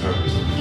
terrorism.